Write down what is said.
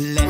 Let's